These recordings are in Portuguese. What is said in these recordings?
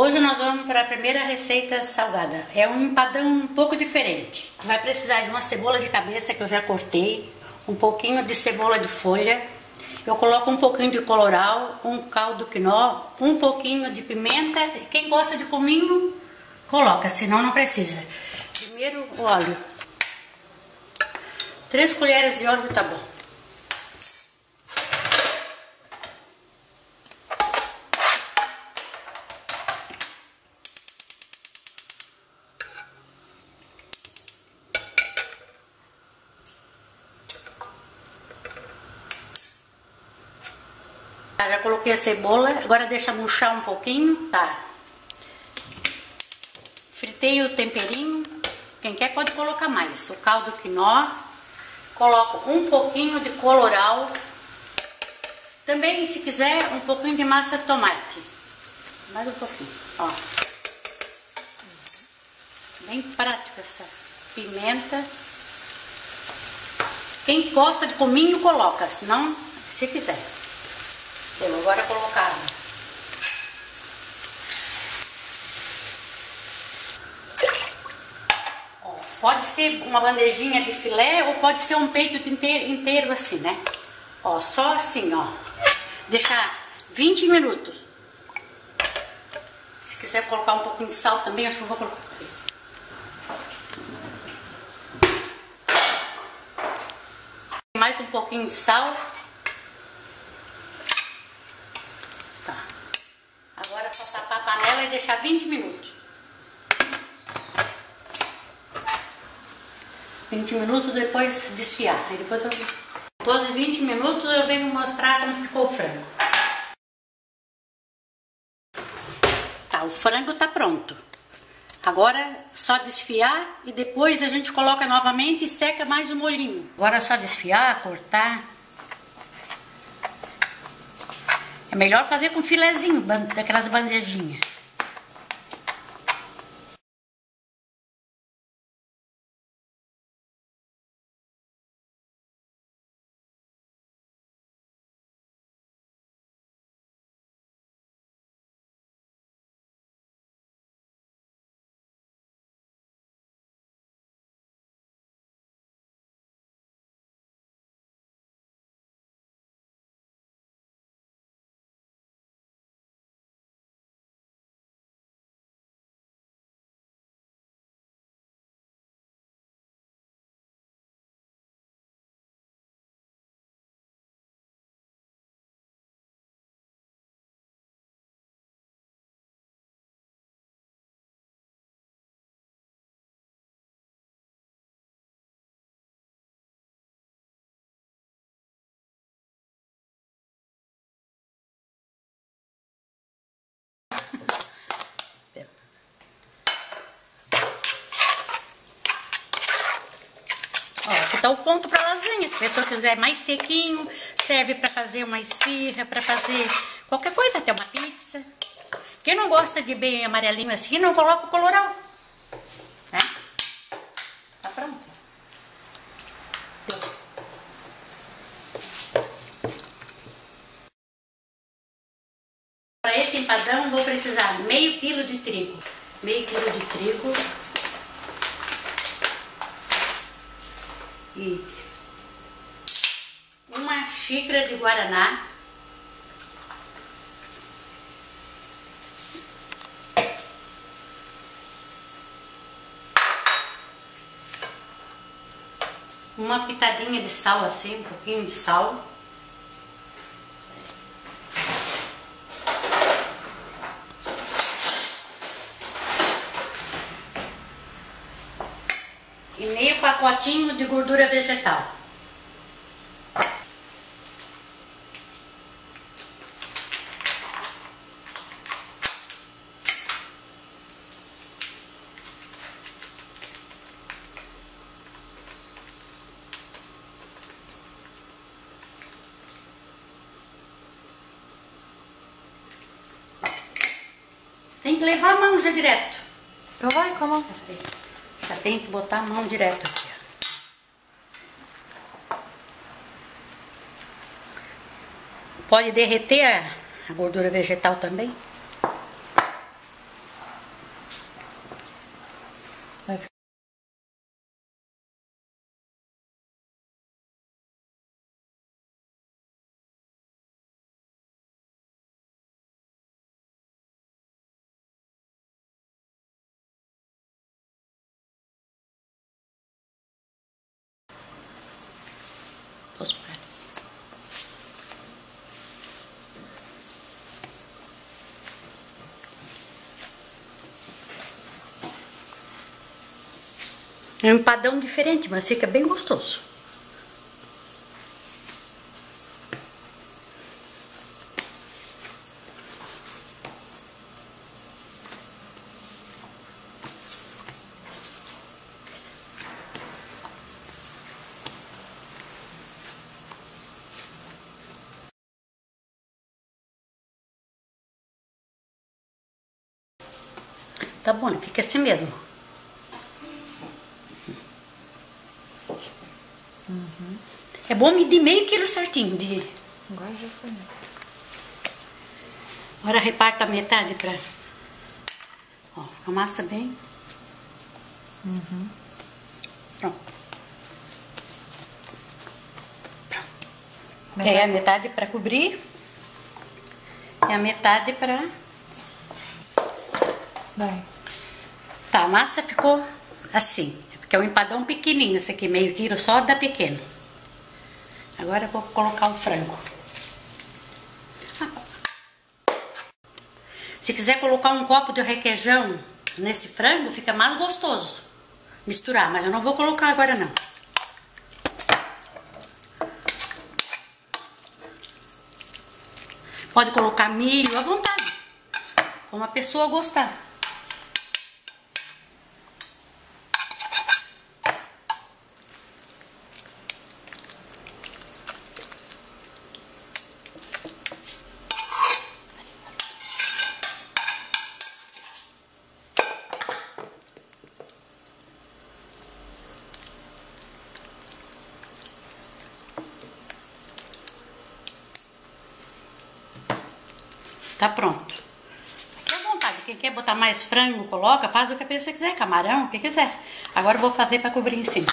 Hoje nós vamos para a primeira receita salgada. É um empadão um pouco diferente. Vai precisar de uma cebola de cabeça que eu já cortei, um pouquinho de cebola de folha. Eu coloco um pouquinho de coloral, um caldo quinó, um pouquinho de pimenta. Quem gosta de cominho, coloca, senão não precisa. Primeiro o óleo. Três colheres de óleo tá bom. Tá, já a cebola, agora deixa murchar um pouquinho, tá. Fritei o temperinho, quem quer pode colocar mais. O caldo quinó, coloco um pouquinho de coloral, também se quiser um pouquinho de massa de tomate, mais um pouquinho, ó. Bem prático essa pimenta. Quem gosta de cominho coloca, senão se quiser. Eu agora colocar. Ó, pode ser uma bandejinha de filé ou pode ser um peito inteiro, inteiro assim, né? Ó, só assim, ó. Deixar 20 minutos. Se quiser colocar um pouquinho de sal também, acho que eu vou colocar. Mais um pouquinho de sal. Vai deixar 20 minutos. 20 minutos depois desfiar. Aí depois, eu, depois de 20 minutos eu venho mostrar como ficou o frango. Tá, o frango tá pronto. Agora só desfiar e depois a gente coloca novamente e seca mais o molhinho. Agora é só desfiar, cortar. É melhor fazer com filezinho, daquelas bandejinhas. Ó, aqui tá o ponto pra lasanha. Se a pessoa quiser mais sequinho, serve pra fazer uma esfirra, pra fazer qualquer coisa, até uma pizza. Quem não gosta de bem amarelinho assim, não coloca o coloral. Né? Tá pronto. Para esse empadão, vou precisar meio quilo de trigo. Meio quilo de trigo. E uma xícara de guaraná. Uma pitadinha de sal assim, um pouquinho de sal. e meio pacotinho de gordura vegetal. Tem que levar a mão já direto. Eu vai, como? Já tem que botar a mão direto aqui. Pode derreter a, gordura vegetal também. É um empadão diferente, mas fica bem gostoso. Tá bom, fica assim mesmo. Uhum. É bom medir meio quilo certinho de. Agora já foi. Agora reparta a metade pra. Ó, a massa bem. Uhum. Pronto. Pronto. Metade. É a metade pra cobrir. E a metade pra. Vai. Tá, a massa ficou assim. Porque é um empadão pequenininho, esse aqui, meio quilo só da pequeno. Agora vou colocar o frango. Se quiser colocar um copo de requeijão nesse frango, fica mais gostoso. Misturar, mas eu não vou colocar agora não. Pode colocar milho à vontade, como a pessoa gostar. Tá pronto. Aqui à vontade. Quem quer botar frango, coloca. Faz o que a pessoa quiser. Camarão, o que quiser. Agora eu vou fazer para cobrir em cima.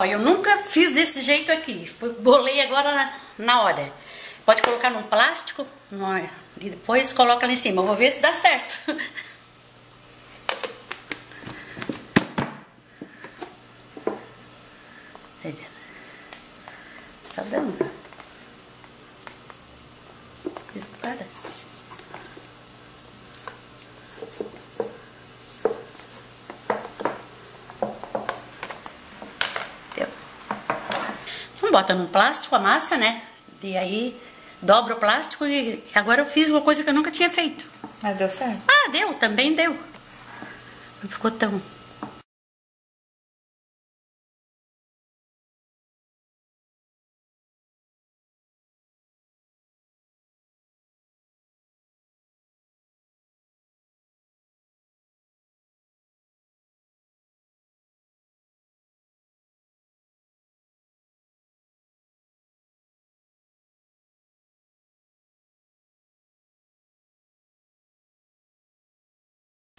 Eu nunca fiz desse jeito aqui. Bolei agora na, na hora. Pode colocar num plástico e depois coloca lá em cima. Eu vou ver se dá certo. Tá dando. Bota num plástico a massa, né? E aí dobra o plástico e agora eu fiz uma coisa que eu nunca tinha feito. Mas deu certo? Ah, deu, também deu. Não ficou tão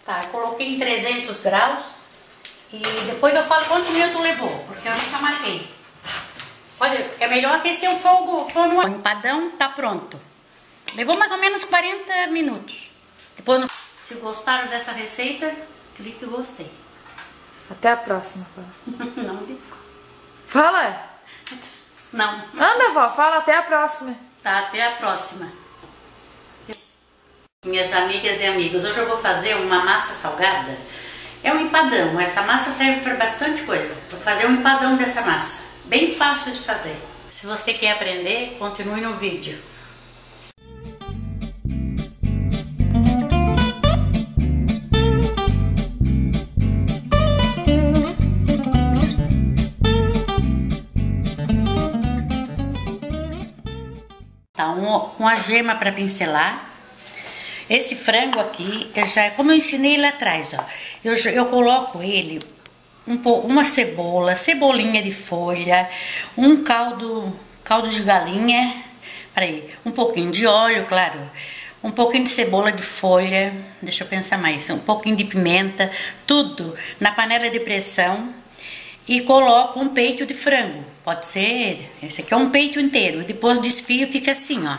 Tá, eu coloquei em 300 graus e depois eu falo quantos minutos levou, porque eu nunca marquei. Olha, é melhor que esse o fogo for no... O empadão tá pronto. Levou mais ou menos 40 minutos. Depois, se gostaram dessa receita, clique gostei. Até a próxima, fala. Não digo. Fala! Não. Anda, vó, fala até a próxima. Tá, até a próxima. Minhas amigas e amigos, hoje eu vou fazer uma massa salgada. É um empadão, essa massa serve para bastante coisa. Vou fazer um empadão dessa massa, bem fácil de fazer. Se você quer aprender, continue no vídeo. Tá, um, uma gema para pincelar esse frango aqui, eu já, como eu ensinei lá atrás, ó, eu, eu coloco ele um, uma cebola, cebolinha de folha, um caldo, caldo de galinha, peraí, um pouquinho de óleo, claro, um pouquinho de cebola de folha, deixa eu pensar mais, um pouquinho de pimenta, tudo na panela de pressão e coloco um peito de frango. Pode ser, esse aqui é um peito inteiro, depois desfio fica assim, ó.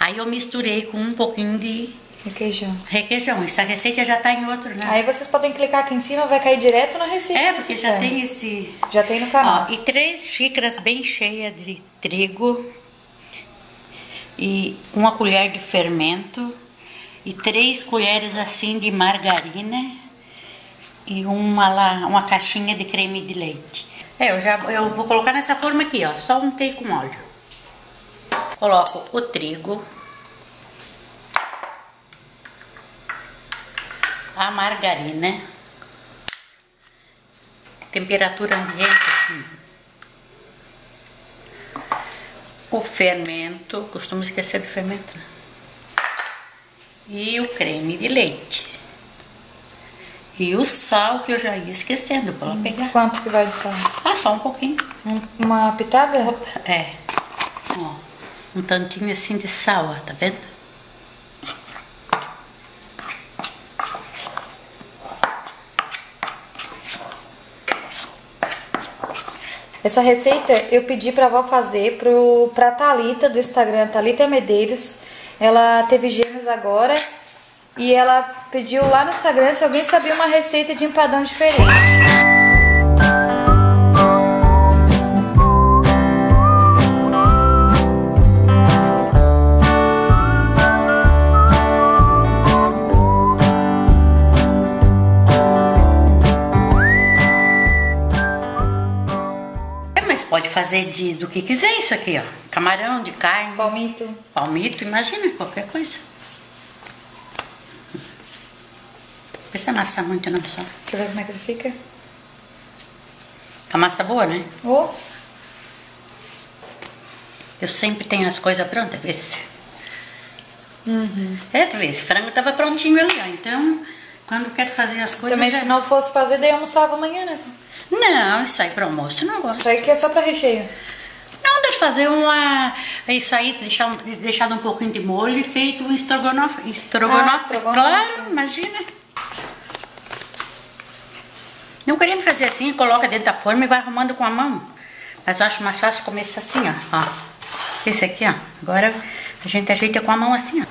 Aí eu misturei com um pouquinho de Requeijão. Requeijão. Essa receita já está em outro, né? Aí vocês podem clicar aqui em cima, vai cair direto na receita. É, porque já tem esse... Já tem no canal. Ó, e três xícaras bem cheias de trigo. E uma colher de fermento. E três colheres assim de margarina. e uma lá, uma caixinha de creme de leite. É, eu já eu vou colocar nessa forma aqui, ó, só untei com óleo. Coloco o trigo, a margarina, temperatura ambiente assim. O fermento, costumo esquecer do fermento, né? E o creme de leite. E o sal que eu já ia esquecendo, vou lá Hum. pegar. Quanto que vai de sal? Ah, só um pouquinho. Um- Uma pitada? É. Ó, um tantinho assim de sal, ó, tá vendo? Essa receita eu pedi pra avó fazer pro, pra Thalita do Instagram, Thalita Medeiros. Ela teve gêmeos agora e ela pediu lá no Instagram se alguém sabia uma receita de empadão diferente. Fazer de, do que quiser isso aqui, ó. Camarão, de carne, Palmito. palmito, imagina, qualquer coisa. Não precisa amassar muito não, só. Deixa eu ver como é que ele fica. A massa boa, né? Oh, Eu sempre tenho as coisas prontas, vê se... Uhum. É, tu vê, esse frango tava prontinho ali, ó. Então, quando quero fazer as coisas... também já- se não fosse fazer, daí almoçava amanhã, né? Não, isso aí para almoço não gosto. Isso aí que é só pra recheio. Não, deixa eu fazer uma. Isso aí, deixar, deixado um pouquinho de molho e feito um estrogonofe. Estrogonofe, Ah, estrogonofe. claro, imagina. Não querendo fazer assim, coloca dentro da forma e vai arrumando com a mão. Mas eu acho mais fácil começar assim, ó. ó. Esse aqui, ó. Agora a gente ajeita com a mão assim, ó.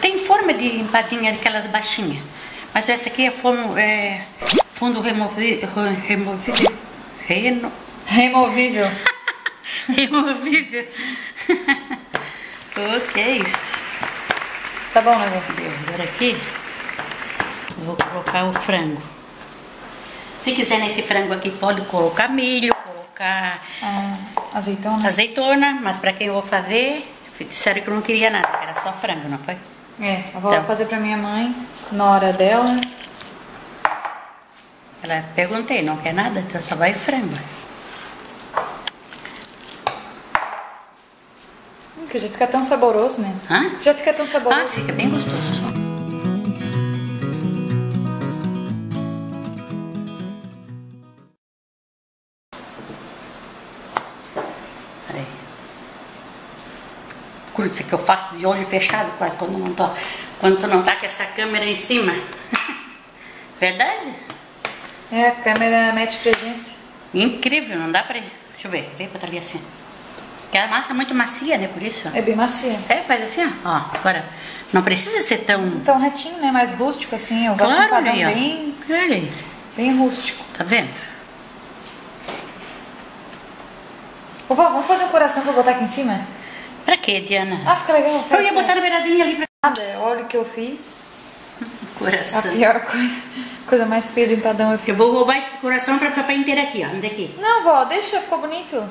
Tenho forma de empadinha daquelas baixinhas. Mas essa aqui é, forma, é fundo removível. Removível. Reno, Removível. removível. o que é isso? Tá bom, né. Agora aqui vou colocar o frango. Se quiser nesse frango aqui, pode colocar milho, colocar Ah, azeitona. azeitona, mas para quem eu vou fazer, disseram que eu não queria nada, que era só frango, não foi? É, a avó Então. fazer pra minha mãe na hora dela. Ela perguntei, não quer nada? Então só vai frango. Hum, que já fica tão saboroso, né? Hã? Já fica tão Ah, saboroso. fica bem gostoso. Coisa que eu faço de olho fechado quase quando não tô. Quando tu não tá com essa câmera em cima. Verdade? É, a câmera mete presença. Incrível, não dá pra. Deixa eu ver, vem botar ali assim. Porque a massa é muito macia, né? Por isso. É bem macia. É, faz assim, ó. Agora, não precisa ser tão. Tão retinho, né? Mais rústico, assim. Eu gosto de Claro, aí, ó. bem, Olha aí. bem rústico. Tá vendo? Ô, vó, vamos fazer um coração pra botar aqui em cima? Pra quê, Diana? Ah, fica legal. eu ia botar na beiradinha ali pra Nada, olha o que eu fiz. A coração. pior coisa, coisa mais feia do empadão eu fiz. Eu vou roubar esse coração pra ficar inteiro aqui, ó. Onde aqui? Não, vó, deixa, ficou bonito.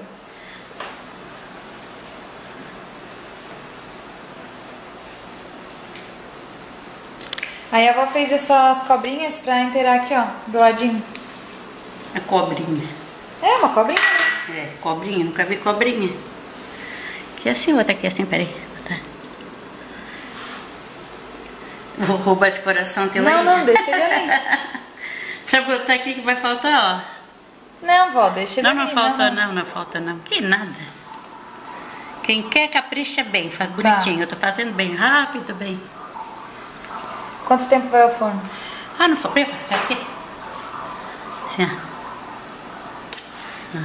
Aí a avó fez essas cobrinhas pra inteirar aqui, ó, do ladinho. A cobrinha. É, uma cobrinha. né? É, cobrinha, nunca vi cobrinha. Que assim, vou botar aqui assim, peraí. Vou roubar esse coração teu Não, aí. não, deixa ele ali. pra botar aqui que vai faltar, ó. Não, vó, deixa ele Não, ali. não falta não, não falta não. Que nada. Quem quer capricha bem, faz Tá. bonitinho. Eu tô fazendo bem rápido, bem. Quanto tempo vai ao forno? Ah, não foi. Aqui. Assim, ó.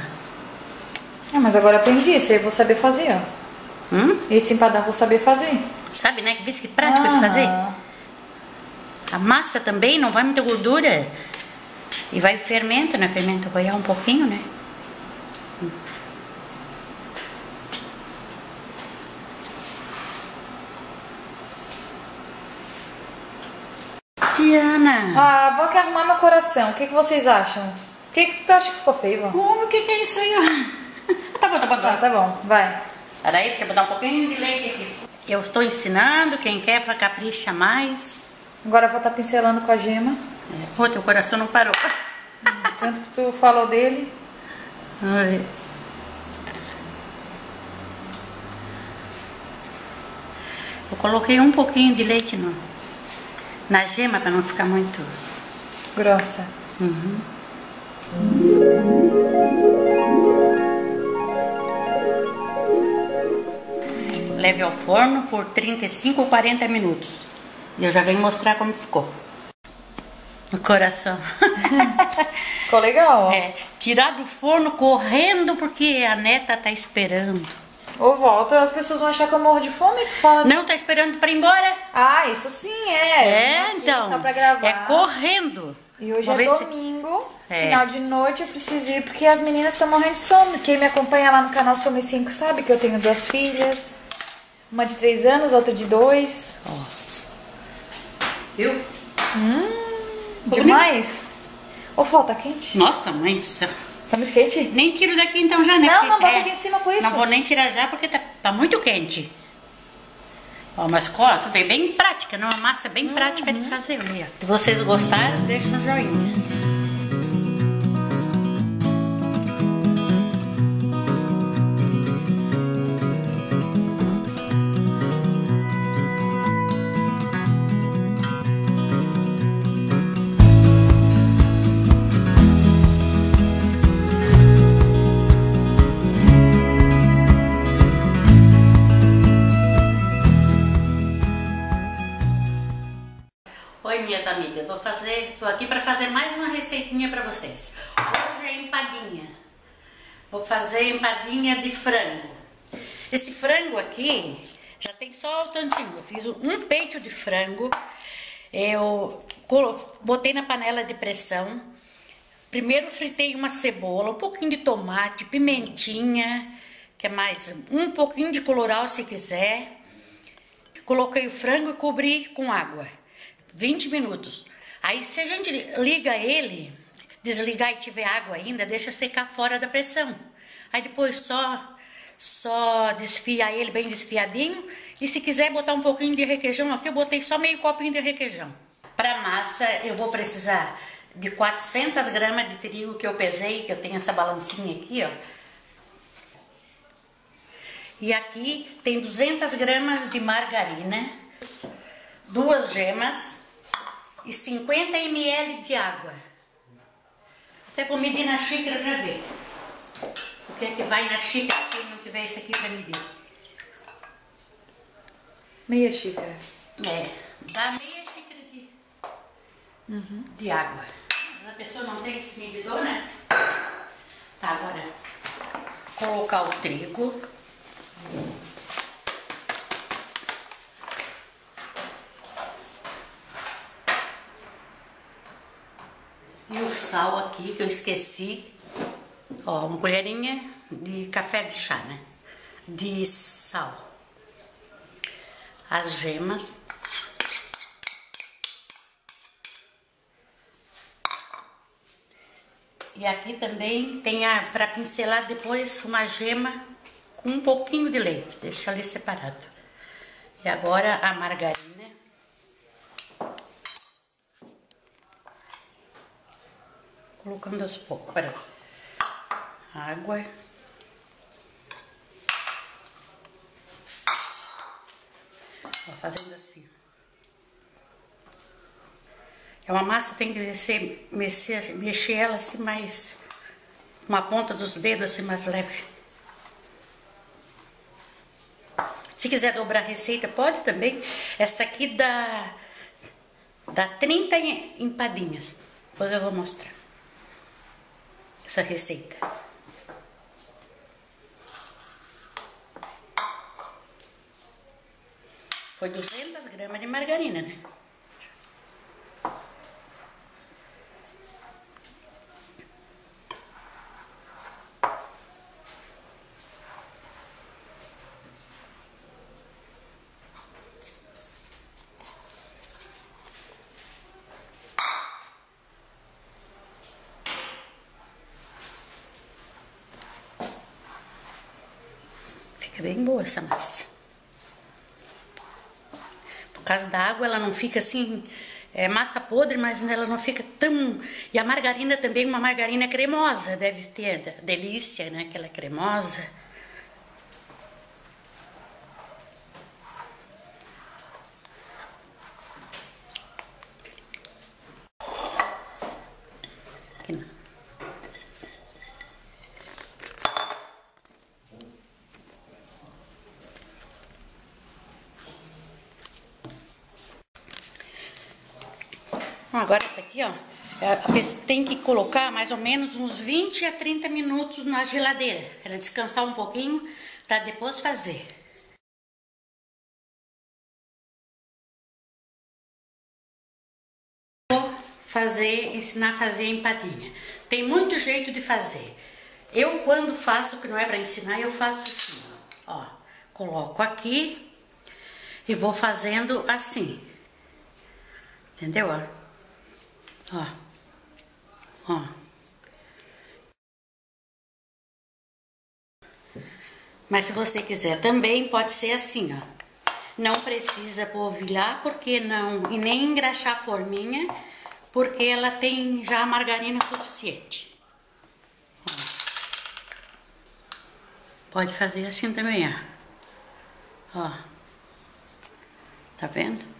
Ah, mas agora aprendi, esse aí eu vou saber fazer, ó. Hum? Esse empadão eu vou saber fazer. Sabe, né? Vê que prático de fazer. A massa também não vai muita gordura. E vai fermento, né? Fermento royal um pouquinho, né? Diana! Ah, vou aqui arrumar meu coração. O que, que vocês acham? O que, que tu acha que ficou feio? vó? O que, que é isso aí, ó? Tá bom, tá bom, Tá, tá bom. tá bom, vai. Peraí, deixa eu botar um pouquinho de leite aqui. Eu estou ensinando, quem quer pra capricha mais. Agora eu vou estar pincelando com a gema. Ô, teu coração não parou. Tanto que tu falou dele. Ai. Eu coloquei um pouquinho de leite no, na gema para não ficar muito. Grossa. Leve ao forno por 35 ou 40 minutos. E eu já venho mostrar como ficou. O coração. Ficou legal, ó. É, tirar do forno correndo porque a neta tá esperando. Ou volta, as pessoas vão achar que eu morro de fome e tu fala. Não tá esperando para ir embora? Ah, isso sim, é. É, então. Só pra gravar. É correndo. E hoje Vamos é ver se- domingo, É. final de noite, eu preciso ir porque as meninas estão morrendo de sono. Quem me acompanha lá no canal Some 5 sabe que eu tenho duas filhas. Uma de 3 anos, outra de 2. Viu? Demais? Ô, Fó, tá quente? Nossa, mãe do céu. Tá muito quente? Nem tiro daqui então já, né? Não, não, bota aqui em cima com isso. Não vou nem tirar já porque tá, tá muito quente. Ó, mas ó, tudo bem, bem prática, não? Uma massa bem prática Uhum. de fazer, olha. Se vocês gostaram, deixa um joinha. Oi, minhas amigas, vou fazer, tô aqui para fazer mais uma receitinha para vocês. Hoje é empadinha. Vou fazer empadinha de frango. Esse frango aqui já tem só o tantinho. Eu fiz um peito de frango. Eu botei na panela de pressão. Primeiro fritei uma cebola, um pouquinho de tomate, pimentinha, que é mais um pouquinho de colorau se quiser. Coloquei o frango e cobri com água. 20 minutos. Aí se a gente liga ele, desligar e tiver água ainda, deixa secar fora da pressão. Aí depois só só desfia ele bem desfiadinho e se quiser botar um pouquinho de requeijão aqui, eu botei só meio copinho de requeijão. Para massa eu vou precisar de 400 gramas de trigo que eu pesei, que eu tenho essa balancinha aqui, ó. E aqui tem 200 gramas de margarina, duas gemas e 50 ml de água. Até vou medir na xícara para ver. O que é que vai na xícara se não tiver isso aqui para medir? Meia xícara. É, dá meia xícara de, de água. Mas a pessoa não tem esse medidor, né? Tá, agora colocar o trigo. E o sal aqui que eu esqueci. Ó, uma colherinha de café de chá, né? De sal. As gemas. E aqui também tem a para pincelar depois uma gema com um pouquinho de leite. Deixa ali separado. E agora a margarina. Colocando aos poucos. Peraí. Água. Ó, fazendo assim. É uma massa, tem que descer, mexer, mexer ela assim mais. Com a ponta dos dedos assim mais leve. Se quiser dobrar a receita, pode também. Essa aqui dá, dá 30 empadinhas. Depois eu vou mostrar. Essa receita. Foi 200 gramas de margarina, né? Fica bem boa essa massa. Por causa da água, ela não fica assim, é massa podre, mas ela não fica tão. E a margarina também, uma margarina cremosa, deve ter, delícia, né? Aquela cremosa. Agora essa aqui, ó, é, tem que colocar mais ou menos uns 20 a 30 minutos na geladeira. Ela descansar um pouquinho para depois fazer. Vou fazer, ensinar a fazer empadinha. Tem muito jeito de fazer. Eu quando faço, que não é para ensinar, eu faço assim, ó. Coloco aqui e vou fazendo assim. Entendeu? Ó? Ó. Mas se você quiser também, pode ser assim, ó. Não precisa polvilhar, porque não... E nem engraxar a forminha, porque ela tem já a margarina suficiente. Ó. Pode fazer assim também, ó. Ó. Tá vendo?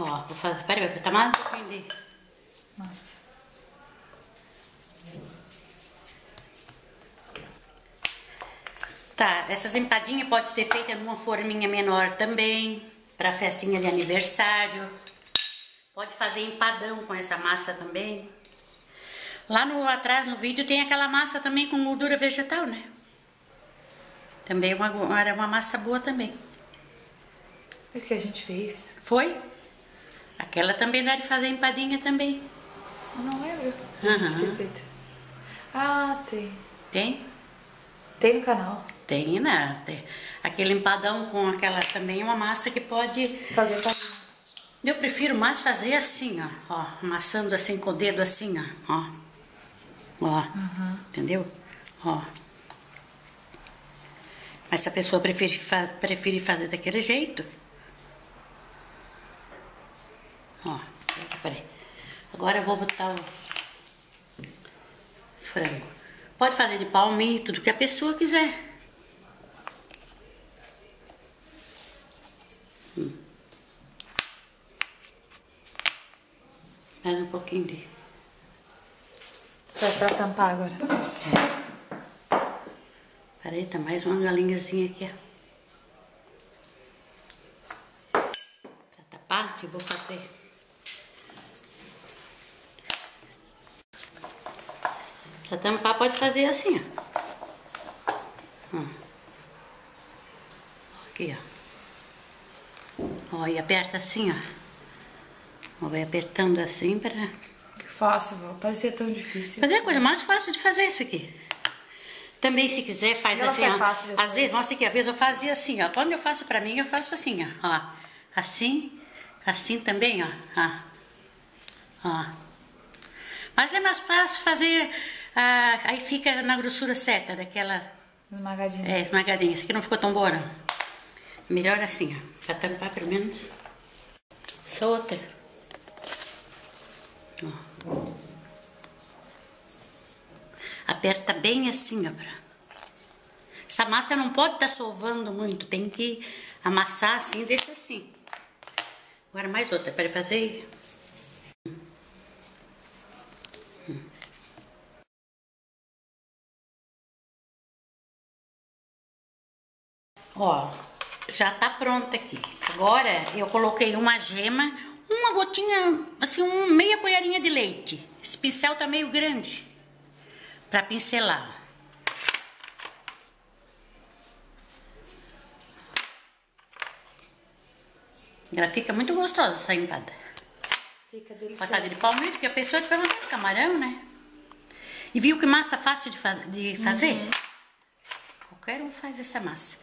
Ó, vou fazer. Peraí, vai botar mais um pouquinho de massa. Tá, essas empadinhas pode ser feita numa forminha menor também, para festinha de aniversário. Pode fazer empadão com essa massa também. Lá no atrás no vídeo tem aquela massa também com gordura vegetal, né? Também uma, era uma massa boa também. O que a gente fez? Foi? Aquela também dá de fazer empadinha também. Eu não lembro. Uhum. Ah, tem. Tem? Tem no canal. Tem, né? Tem. Aquele empadão com aquela também uma massa que pode. Fazer empadinha. Eu prefiro mais fazer assim, ó. ó amassando assim com o dedo assim, ó. Ó. ó uhum. Entendeu? Ó. Mas se a pessoa preferir, fa preferir fazer daquele jeito, Ó, peraí. Agora eu vou botar o frango. Pode fazer de palmito, do que a pessoa quiser. Hum. Mais um pouquinho de... Vai pra tampar agora. É. Peraí, tá mais uma galinhazinha aqui, ó. Pra tapar, eu vou fazer... Pra tampar pode fazer assim, ó. Aqui, ó. Ó, e aperta assim, ó. ó vai apertando assim pra... Que fácil, vó. Parecia tão difícil. Mas é a coisa mais fácil de fazer isso aqui. Também, se quiser, faz assim, ó. Fácil às vezes, nossa, que às vezes eu fazia assim, ó. Quando eu faço pra mim, eu faço assim, ó. ó. Assim, assim também, ó. Ó. ó. Mas é mais fácil fazer ah, aí fica na grossura certa daquela. Esmagadinha. É, esmagadinha. Essa aqui não ficou tão boa, não. Melhor assim, ó. Pra tampar pelo menos. Só outra. Ó. Aperta bem assim, ó. Pra... Essa massa não pode estar tá sovando muito, tem que amassar assim, deixa assim. Agora mais outra, para fazer. Ó, já tá pronta aqui. Agora eu coloquei uma gema, uma gotinha, assim, uma meia colherinha de leite. Esse pincel tá meio grande para pincelar. Ela fica muito gostosa essa empada. Fica deliciosa. Patada de palmito, que a pessoa tiver vontade de camarão, né? E viu que massa fácil de, faz, de fazer? Uhum. Qualquer um faz essa massa.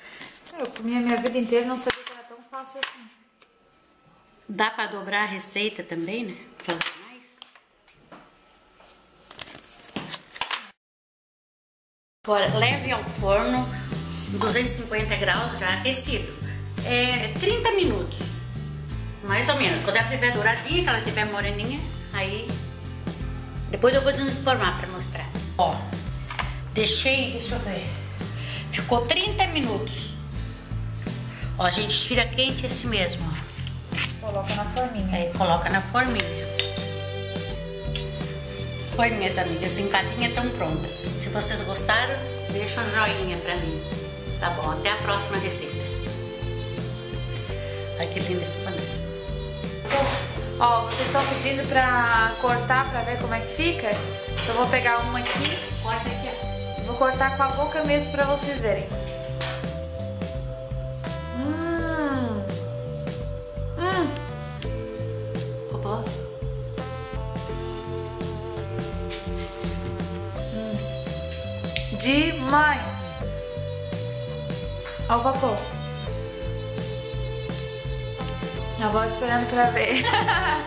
Eu comi a minha vida inteira não sabia que era tão fácil assim. Dá para dobrar a receita também, né? Fazer mais. Agora, leve ao forno, 250 graus já aquecido. É 30 minutos, mais ou menos. Quando ela estiver douradinha, que ela estiver moreninha, aí depois eu vou desinformar para mostrar. Ó, deixei, deixa eu ver, ficou 30 minutos. Ó, a gente tira quente esse mesmo, ó. Coloca na forminha. Aí coloca na forminha. Oi, minhas amigas, empadinhas estão prontas. Se vocês gostaram, deixa um joinha pra mim. Tá bom, até a próxima receita. Ai, que linda Ó, vocês estão pedindo pra cortar pra ver como é que fica? Então eu vou pegar uma aqui. Corta aqui, ó. Vou cortar com a boca mesmo pra vocês verem. Demais. Ao vapor. A vou esperando pra ver.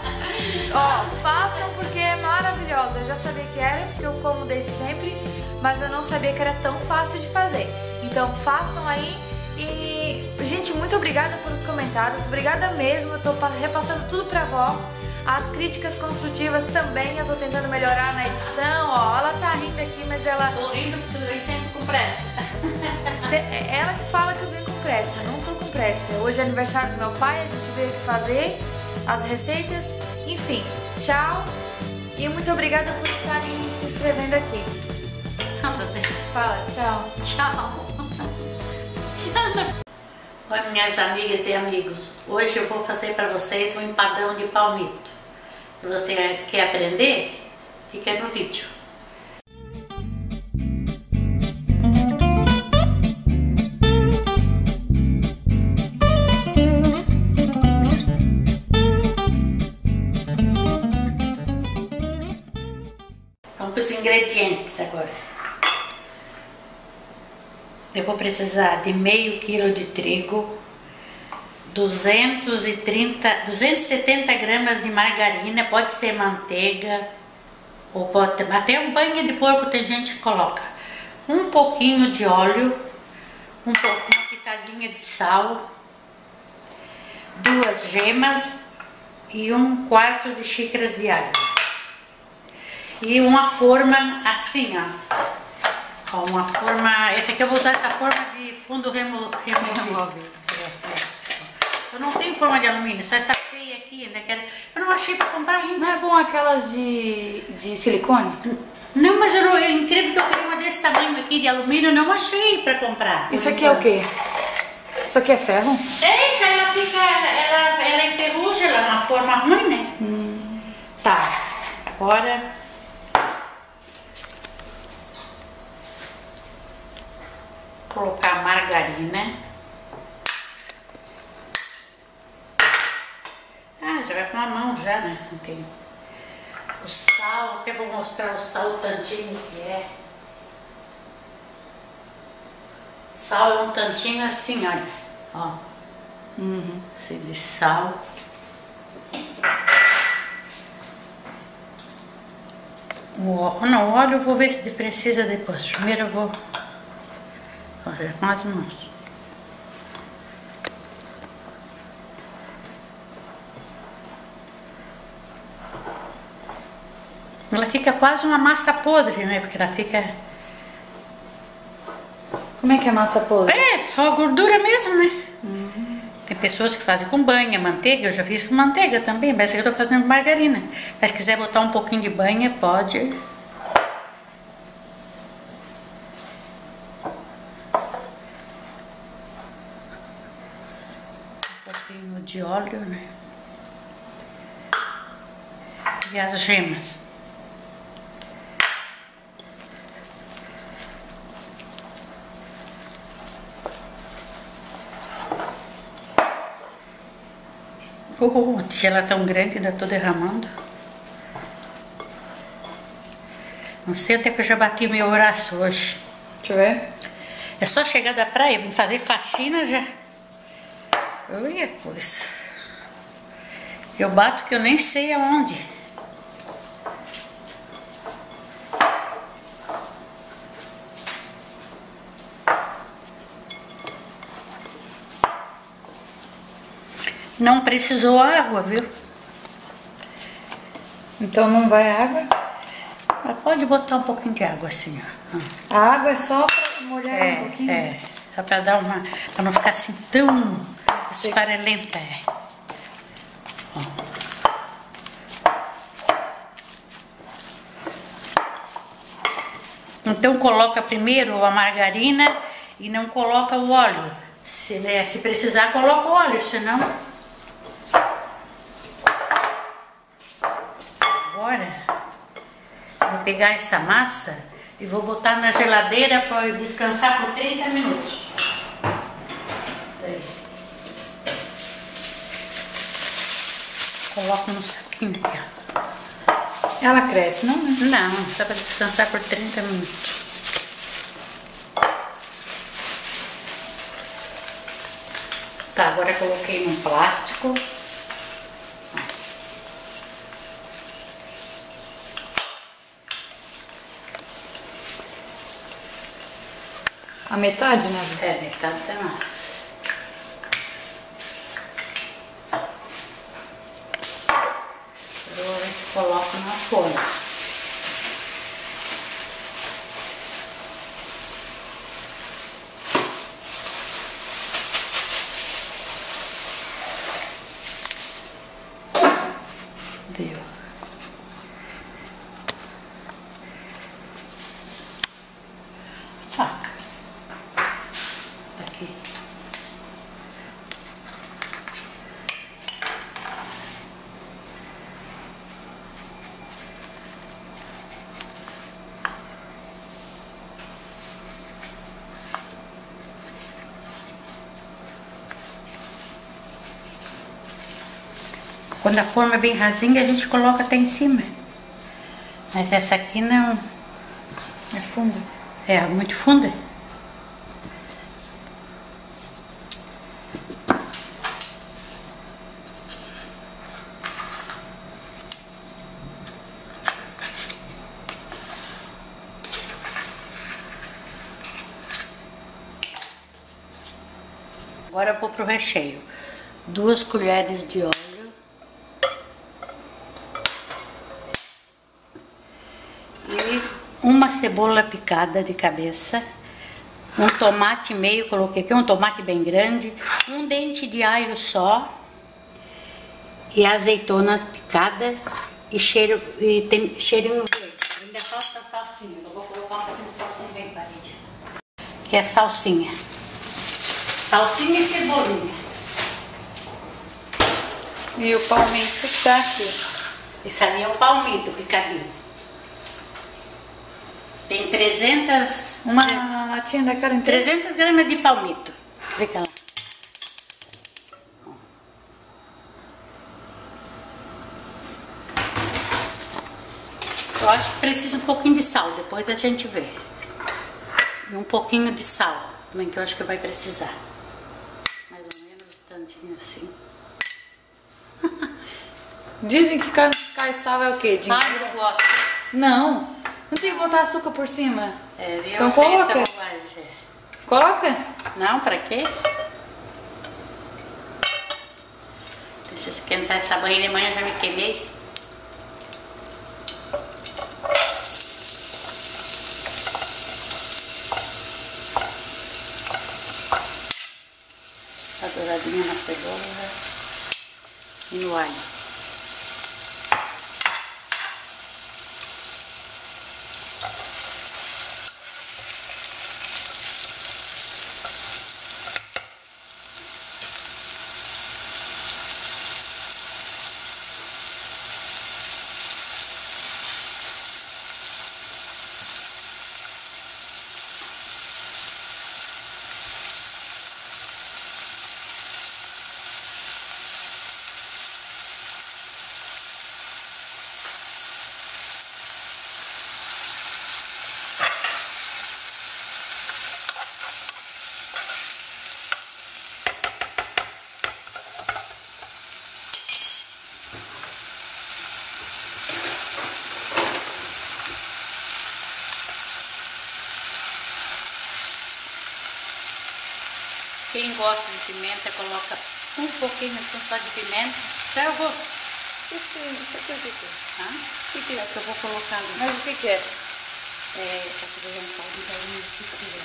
Ó, façam porque é maravilhosa. Eu já sabia que era, porque eu como desde sempre, mas eu não sabia que era tão fácil de fazer. Então façam aí e, gente, muito obrigada pelos comentários. Obrigada mesmo, eu tô repassando tudo pra vó. As críticas construtivas também eu tô tentando melhorar na edição, ó. Ela tá rindo aqui, mas ela. Tô rindo porque tu vem sempre com pressa. ela que fala que eu venho com pressa, não tô com pressa. Hoje é aniversário do meu pai, a gente veio aqui fazer as receitas. Enfim, tchau. E muito obrigada por estarem se inscrevendo aqui. Fala, tchau. Tchau. Oi, minhas amigas e amigos. Hoje eu vou fazer para vocês um empadão de palmito. Você quer aprender, fica no vídeo. Vamos para os ingredientes agora. Eu vou precisar de meio quilo de trigo, 230, 270 gramas de margarina, pode ser manteiga, ou pode até um banho de porco tem gente que coloca. Um pouquinho de óleo, um pouco, uma pitadinha de sal, duas gemas e um quarto de xícaras de água. E uma forma assim, ó Ó, uma forma, esse aqui eu vou usar essa forma de fundo remo, removível. Eu não tenho forma de alumínio, só essa feia aqui, ainda quero, eu não achei pra comprar ainda. Não é bom aquelas de, de silicone? Não, mas eu não, é incrível que eu queria uma desse tamanho aqui de alumínio, eu não achei pra comprar. Isso aqui é o quê? Isso aqui é ferro? É isso, ela fica, ela, ela enferruja, ela é uma forma ruim, né? Hum. Tá, agora colocar margarina. Ah, já vai com a mão já, né? Não tem. O sal, até vou mostrar o sal tantinho que é. Sal é um tantinho assim, olha. Ó. Uhum. De sal. O, não, o óleo eu vou ver se precisa depois. Primeiro eu vou Olha, com as mãos. Ela fica quase uma massa podre, né? Porque ela fica... Como é que é massa podre? É, só gordura mesmo, né? Uhum. Tem pessoas que fazem com banha, manteiga, eu já fiz com manteiga também, mas eu tô fazendo com margarina. Mas se quiser botar um pouquinho de banha, pode. de óleo, né? E as gemas. Oh, a tigela tão grande, ainda tô derramando. Não sei até que eu já bati meu braço hoje. Deixa eu ver. É só chegar da praia, vim fazer faxina já. Olha coisa. Eu bato que eu nem sei aonde. Não precisou água, viu? Então não vai água? Mas pode botar um pouquinho de água assim, ó. A água é só pra molhar É, um pouquinho? é. Só pra dar uma. pra não ficar assim tão esfarelenta. É. Então coloca primeiro a margarina e não coloca o óleo. Se, né, se precisar, coloca o óleo, senão. Agora vou pegar essa massa e vou botar na geladeira para descansar por 30 minutos. Aí. Coloco no saquinho aqui, ó. Ela cresce, não? né? Não, só para descansar por 30 minutos. Tá, agora coloquei num plástico. A metade, né? É, metade da massa. Se coloco na folha. Deu. Faca. Aqui. Quando a forma é bem rasinha, a gente coloca até em cima. Mas essa aqui não É funda. é muito funda. Agora eu vou pro recheio. Duas colheres de óleo. E uma cebola picada de cabeça. Um tomate meio, coloquei aqui, um tomate bem grande. Um dente de alho só. E azeitona picada. E, cheiro, e tem, cheirinho verde. Ainda falta salsinha. Eu vou colocar um pouquinho de salsinha bem parede. Que é salsinha. Salsinha e cebolinha. E o palmito tá aqui. Esse ali é o palmito picadinho. Tem 300, Uma latinha daquela inteira. 300 gramas de palmito. Lá. Eu acho que precisa um pouquinho de sal, depois a gente vê. E um pouquinho de sal também, que eu acho que vai precisar. Mais ou menos um tantinho assim. Dizem que cai sal é o quê? De... Ai, eu gosto. Não. Não tem que botar açúcar por cima. É, eu Então coloca. Coloca. Não, pra quê? Deixa eu esquentar essa banha de manhã, já me queimei. Tá douradinha na cebola e no alho. Gosta de pimenta, coloca um pouquinho assim, só de pimenta. Até eu vou. Isso, isso aqui é o que é? Hã? O que é que eu vou colocar ali? Mas o que que é? É, um caldo galinha de picanha.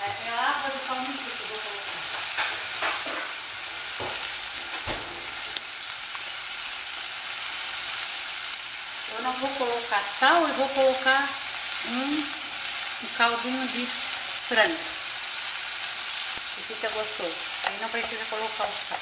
É é a água do palmito que eu vou colocar. Eu não vou colocar sal, eu vou colocar um, um caldinho de frango. Fica gostoso. Aí não precisa colocar o sal.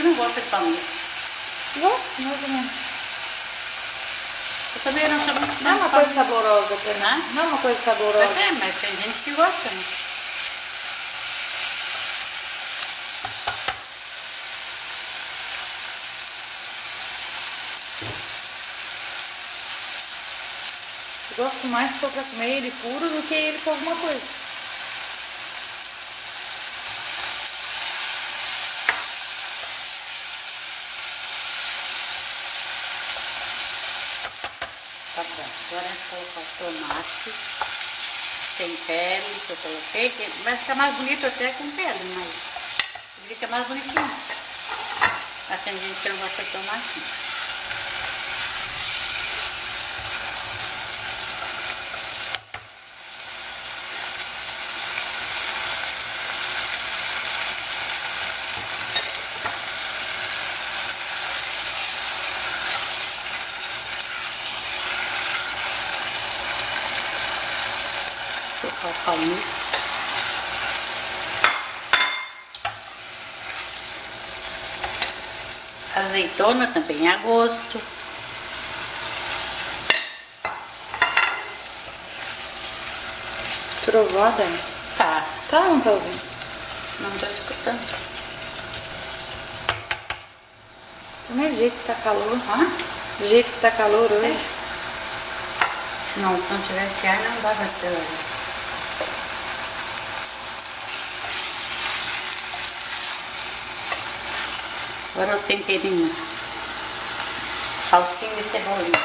Você não gosta de palmito? Gosto, mais ou menos. Eu também não sou muito Não é fã uma de coisa palmito. Saborosa pra mim. Hã? Não é uma coisa Pois saborosa. é, mas tem gente que gosta, né? Eu gosto mais se for pra comer ele puro do que ele com alguma coisa. Tá bom. Agora é colocar o tomate sem pele que eu coloquei. que vai ficar mais bonito até com pele, mas fica mais bonitinho. Mas tem gente que não gosta de tomate. Vou colocar o palmito. Azeitona também a gosto. Trovada? Tá, Tá ou não tá ouvindo? não tô escutando. Também do jeito que tá calor. Hã? Do jeito que tá calor hoje. Se não, não tivesse ar, não dava pra... Agora o temperinho. Salsinha e cebolinha.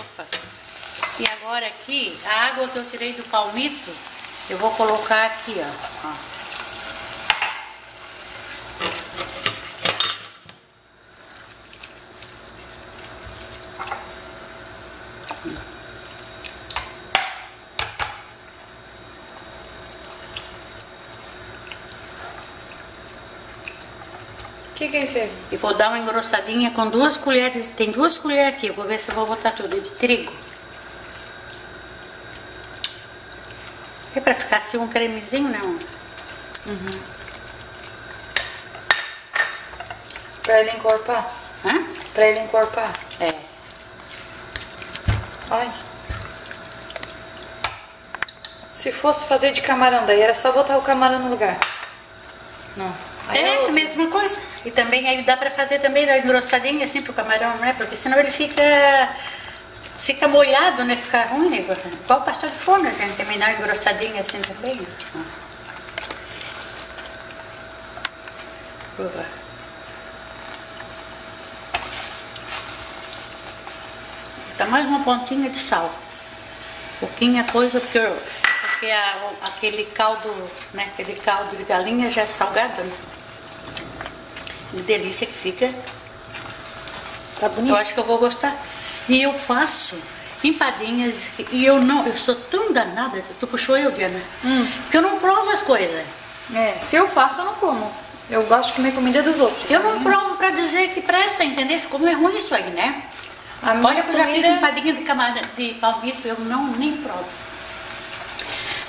Opa. E agora aqui, a água que eu tirei do palmito, eu vou colocar aqui, ó. ó. É? E vou dar uma engrossadinha com duas colheres. Tem duas colheres aqui, eu vou ver se eu vou botar tudo de trigo. É pra ficar assim um cremezinho, não? Pra ele encorpar? Hã? Pra ele encorpar? É. Ai. Se fosse fazer de camarão, daí era só botar o camarão no lugar. Não. Aí É, a outra. mesma coisa. E também aí dá pra fazer também da engrossadinha assim pro camarão, né? Porque senão ele fica fica molhado, né? Fica ruim, igual igual pastel de forno, gente também dá uma engrossadinha assim também. Boa. Dá mais uma pontinha de sal. Pouquinha coisa, porque, porque a- aquele caldo, né? Aquele caldo de galinha já é salgado, né? Que delícia que fica. Tá Eu bonito? acho que eu vou gostar. E eu faço empadinhas e eu não, eu sou tão danada, tu puxou eu, Diana, Hum. que eu não provo as coisas. É, se eu faço, eu não como. Eu gosto de comer comida dos outros. Eu não provo pra dizer que presta, entendeu? Como é ruim isso aí, né? A Olha que eu já fiz empadinha de camarão de palmito, eu não nem provo.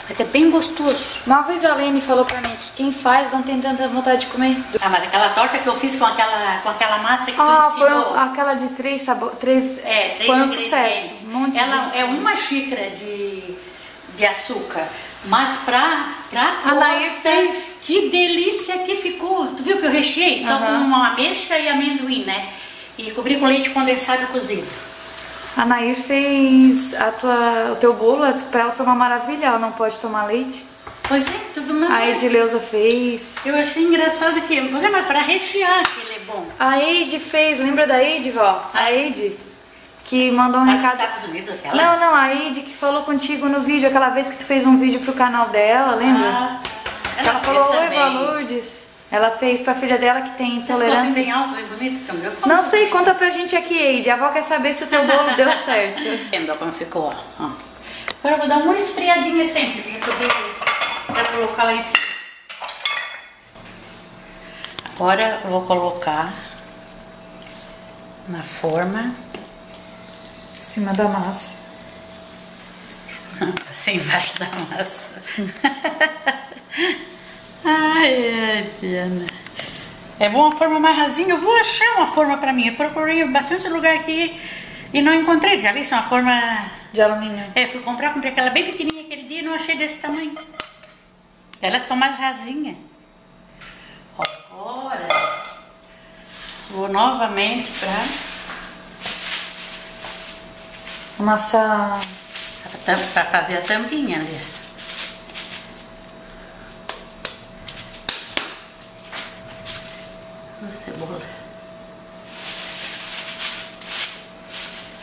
É bem gostoso. Uma vez a Lene falou pra mim que quem faz não tem tanta vontade de comer. Ah, mas aquela torta que eu fiz com aquela, com aquela massa que Ah, tu foi ensinou. um- aquela de três sabores. Três, É, três foi um sucesso. Um Ela é uma xícara de, de açúcar. Mas pra, pra A Nair fez. Que delícia que ficou. Tu viu que eu recheei? Só com Aham. uma ameixa e amendoim, né? E cobri com leite condensado cozido. A Nair fez a tua, o teu bolo, ela disse que pra ela foi uma maravilha, ela não pode tomar leite. Pois é, tu viu, mas A Edileuza fez. eu achei engraçado que, mas para rechear que ele é bom. A Eide fez, lembra da Eide, vó? A Eide, que mandou um Ah, dos recado. Estados Unidos, aquela? Não, não, a Eide que falou contigo no vídeo, aquela vez que tu fez um vídeo pro canal dela, lembra? Ah, ela ela, falou, oi, também. Ela fez pra filha dela que tem Você ficou assim intolerância. bem alto, bem bonito, porque o meu ficou Não sei, conta pra gente aqui, Eide. A avó quer saber se o teu bolo deu certo. Vendo como ficou, ó. ó. Agora eu vou dar uma esfriadinha sempre, pra poder pra colocar lá em cima. Agora eu vou colocar na forma, Em cima da massa. assim embaixo da massa. Diana. É uma forma mais rasinha. Eu vou achar uma forma pra mim. Eu procurei bastante lugar aqui e não encontrei. Já vi isso, uma forma De alumínio. É, fui comprar, comprei aquela bem pequenininha aquele dia e não achei desse tamanho. Elas são mais rasinhas. Agora, vou novamente pra, Amassar. pra, pra fazer a tampinha ali.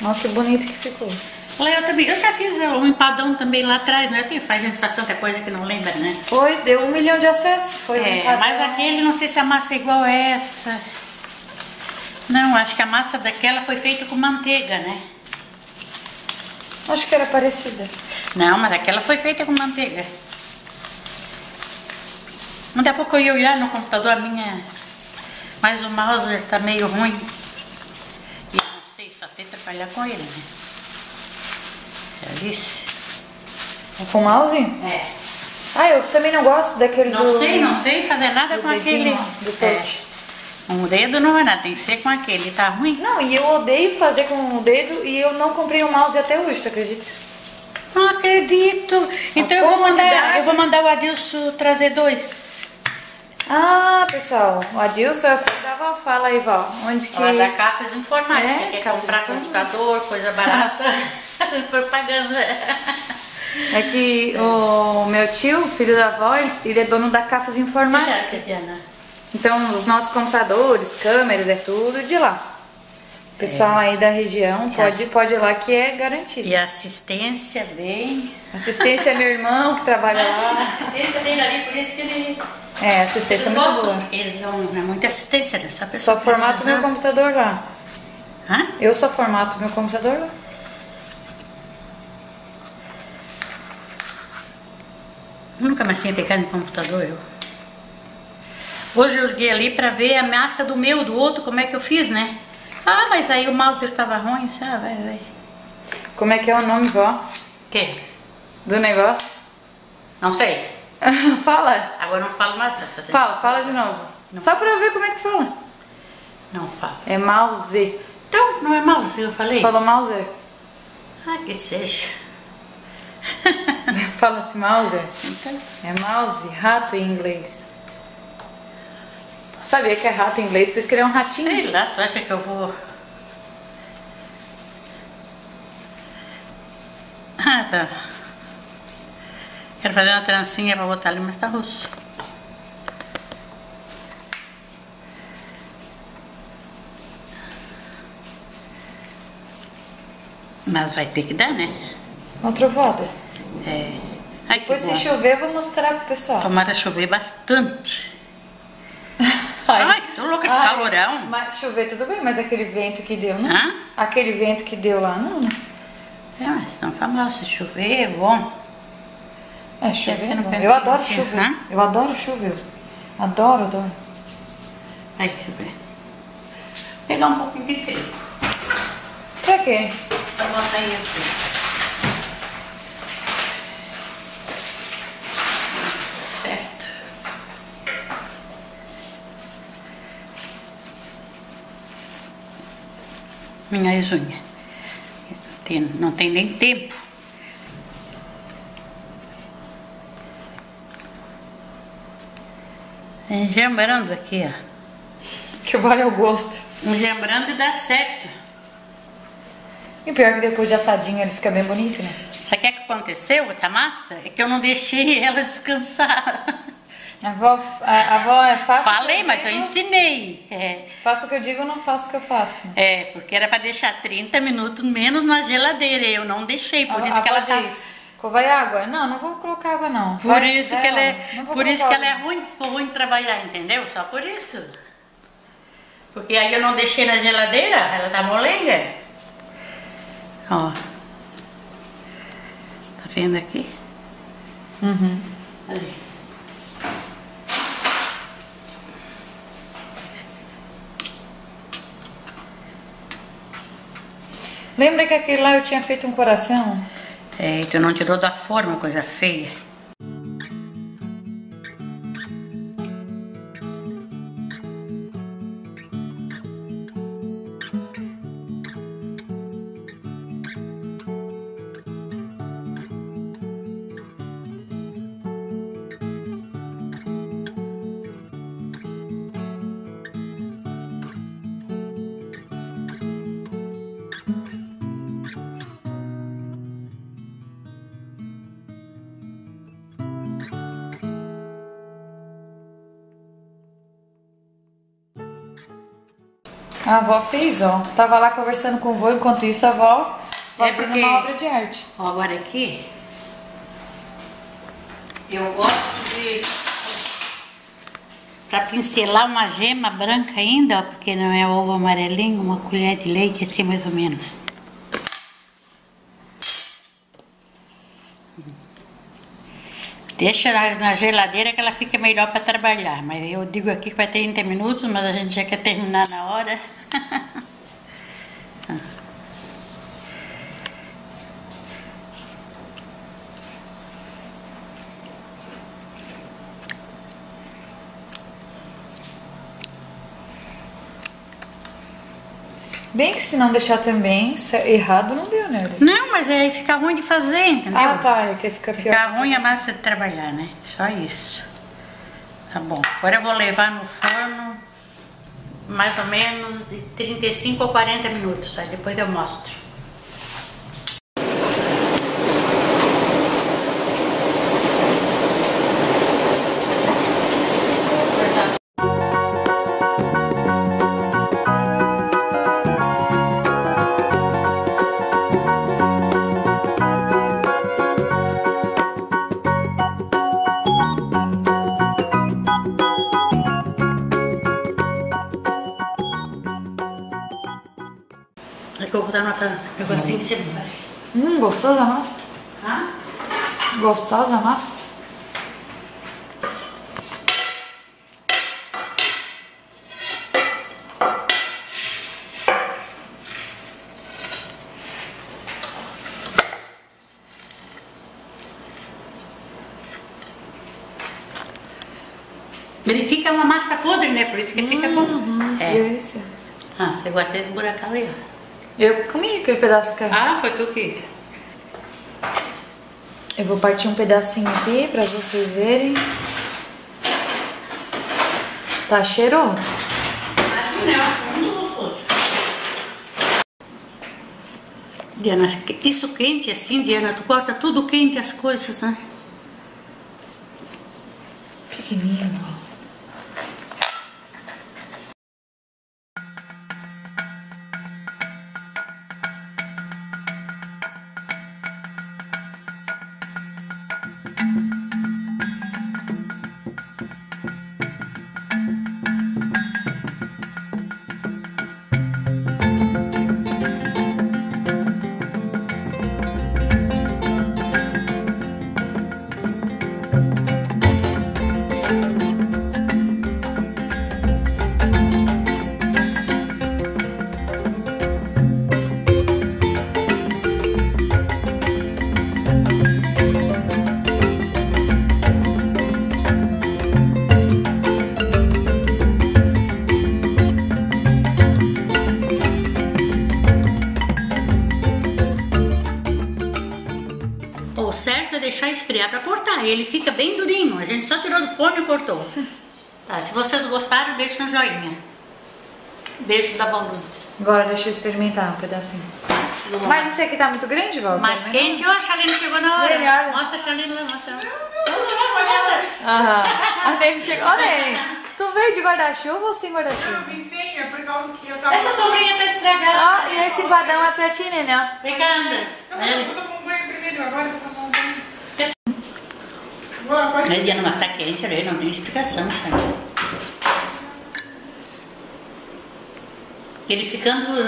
Olha que bonito que ficou. Eu também, eu já fiz um empadão também lá atrás, né? Tem, faz, a gente faz tanta coisa que não lembra, né? Foi, deu um milhão de acessos. Foi um É, padrão. mas aquele, não sei se a massa é igual a essa. Não, acho que a massa daquela foi feita com manteiga, né? Acho que era parecida. Não, mas aquela foi feita com manteiga. Daqui a pouco eu ia olhar no computador a minha. Mas o mouse tá meio ruim. E eu não sei, só tem que trabalhar com ele, né? Alice? Com mouse? É. Ah, eu também não gosto daquele Não do... sei, não sei fazer nada do com dedinho, aquele. do é. Um dedo não vai nada, tem que ser com aquele. Tá ruim? Não, e eu odeio fazer com o dedo e eu não comprei um mouse até hoje, tu acredita? Não acredito. Então eu vou mandar, eu vou mandar o Adilson trazer dois. Ah, pessoal, o Adilson é o filho da Val. Fala aí, Val. Onde que... Lá da Cafes Informática, É, quer Cafes comprar computador, coisa barata. Propaganda. É que o meu tio, filho da avó, ele- é dono da Cafas Informática. Diana. Então, os nossos computadores, câmeras, é tudo de lá. O pessoal aí da região pode, pode ir lá que é garantido. E assistência bem. Assistência é meu irmão que trabalha lá. assistência dele ali, por isso que ele. É, assistência é Eles muito gostam, boa. eles dão né, muita assistência, né? Só, Só formato meu computador lá. Hã? Eu só formato meu computador lá. Nunca mais tinha pegado em computador, eu. Hoje eu liguei ali pra ver a massa do meu, do outro, como é que eu fiz, né? Ah, mas aí o mouse estava ruim, sabe? Vai, vai. Como é que é o nome, vó? Que? Do negócio? Não sei. fala. Agora não falo mais. tá Fala, fala de novo. Só pra eu ver como é que tu fala. Não falo. É mouse. Então, não é mouse, eu falei? Falou mouse? Ah, que seja. Fala-se mouse? Então, É mouse, rato em inglês. Sabia que é rato em inglês, por isso que ele é um ratinho. sei lá, tu acha que eu vou... Ah, tá. Quero fazer uma trancinha pra botar ali, mas tá russo. Mas vai ter que dar, né? Uma trovada. É. Ai, Depois se chover, eu vou mostrar pro pessoal. Tomara chover bastante. Ai, tô louca esse Ai, calorão. Mas chover tudo bem, mas aquele vento que deu, não? Hã? Aquele vento que deu lá, não, né? É, mas são famosos. Se chover é bom. É, é não Eu adoro chover. hã? Eu adoro chover. Adoro, adoro. Ai, deixa eu ver. Vou pegar um pouquinho de trigo. Pra quê? Pra botar aí assim. Certo. Minha unha. Tem- não tem nem tempo. Engembrando aqui, ó. Que vale o gosto. Engembrando e dá certo. E pior que depois de assadinho ele fica bem bonito, né? Sabe o que, é que aconteceu essa massa? É que eu não deixei ela descansar. A avó, a, avó é fácil. Falei, mas eu ensinei. É, Faço o que eu digo, não faço o que eu faço. é, porque era pra deixar 30 minutos menos na geladeira. Eu não deixei, por A- isso a que ela tá. Vai água? Não, não vou colocar água não. Por Vai- isso vai que ela é, por isso que ela é ruim, ruim de trabalhar, entendeu? Só por isso. Porque aí eu não deixei na geladeira, ela tá molenga. Ó. Tá vendo aqui? Uhum. Ali. Lembra que aquele lá eu tinha feito um coração? É, tu não tirou da forma, coisa feia. A avó fez, ó. Tava lá conversando com o vô, enquanto isso a avó É fazendo porque- uma obra de arte. Ó, agora aqui, eu gosto de. Pra pincelar uma gema branca ainda, ó, porque não é ovo amarelinho, uma colher de leite, assim mais ou menos. Deixa na, na geladeira que ela fica melhor para trabalhar. Mas eu digo aqui que vai 30 minutos, mas a gente já quer terminar na hora. Bem que se não deixar também, se- errado não deu, né? Não, mas aí fica ruim de fazer, entendeu? Ah, tá. É que fica pior. Fica ruim a massa de trabalhar, né? Só isso. Tá bom. Agora eu vou levar no forno mais ou menos de 35 ou 40 minutos. Aí depois eu mostro. Negocinho de cebola. Hum, gostosa a massa. Hã? Gostosa a massa. Verifica uma massa podre, né? Por isso que fica bom. É. Delícia. Ah, eu gostei desse buracão ali. ó. Eu comi aquele pedaço que Ah, foi tu que. Eu vou partir um pedacinho aqui pra vocês verem. Tá cheiroso. Acho? Acho muito gostoso. Diana, isso quente assim, Diana, tu corta tudo quente as coisas, né? Pequenino. Esfriar pra cortar. Ele fica bem durinho. A gente só tirou do forno e cortou. Tá, se vocês gostaram, deixa um joinha. Beijo da Von Lourdes. Agora deixa eu experimentar um pedacinho. Mas esse aqui tá muito grande, Val? Mais Também quente, ó, a Chaline chegou na hora. Melhor. Mostra a Chaline lá, não? Aham. A Neme chegou. Ô, Neme, tu veio de guarda-chuva ou sem Eu guarda-chuva? pensei, é por causa que eu tava. Essa sombrinha tá estragada. Ah, e esse padrão é pra ti. Vem cá, anda. Eu vou tomar um banho primeiro, agora eu vou tomar. Pode Mediano, mas tá quente, aí, não tem explicação aí. Ele ficando,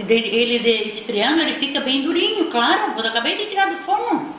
ele de- esfriando, ele fica bem durinho, claro. Eu acabei de tirar do forno.